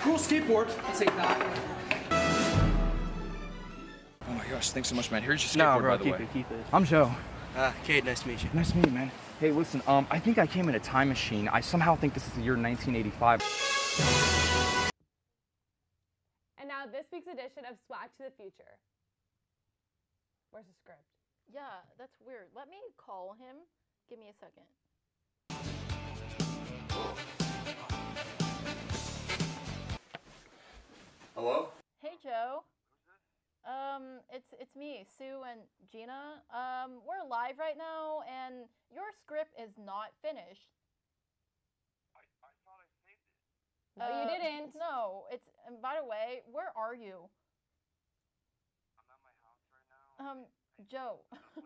Cool skateboard. I'll take that. Oh my gosh, thanks so much, man. Here's your No, skateboard, bro, by the keep way. it, keep it. I'm Joe. Uh, Cade, nice to meet you. Nice to meet you, man. Hey, listen, um, I think I came in a time machine. I somehow think this is the year 1985. And now this week's edition of Swag to the Future. Where's the script? Yeah, that's weird. Let me call him. Give me a second. Um, it's it's me, Sue and Gina. Um, we're live right now, and your script is not finished. No, you Uh, didn't. No, it's. And by the way, where are you? Um, Joe.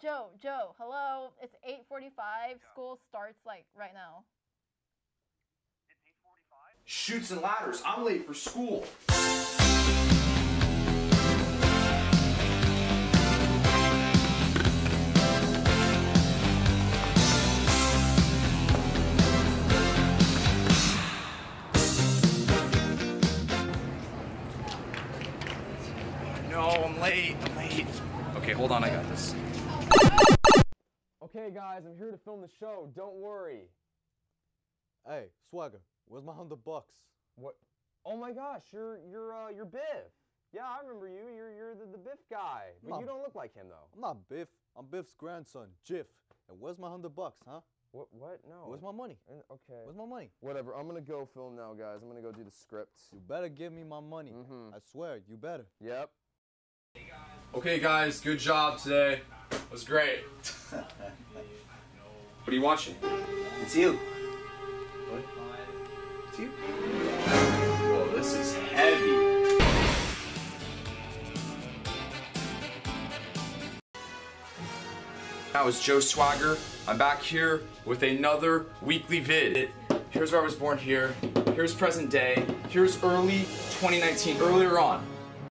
Joe, Joe, hello. It's 8:45. School starts like right now. Shoots and ladders. I'm late for school. No, I'm late. I'm late. Okay, hold on, I got this. Okay, guys, I'm here to film the show. Don't worry. Hey, Swagger, where's my hundred bucks? What? Oh my gosh, you're you're uh you're Biff. Yeah, I remember you. You're you're the, the Biff guy, but No. you don't look like him though. I'm not Biff. I'm Biff's grandson, Jiff. And where's my hundred bucks, huh? What? What? No. Where's my money? Okay. Where's my money? Whatever. I'm gonna go film now, guys. I'm gonna go do the script. You better give me my money. Mhm. I swear, you better. Yep. Okay, guys, good job today. It was great. what are you watching? It's you. What? It's you. Whoa, this is heavy. That was Joe Swagger. I'm back here with another weekly vid. Here's where I was born here. Here's present day. Here's early 2019, earlier on.